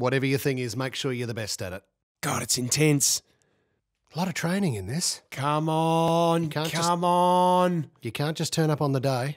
Whatever your thing is, make sure you're the best at it. God, it's intense. A lot of training in this. Come on, come just- come on. You can't just turn up on the day.